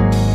Bye.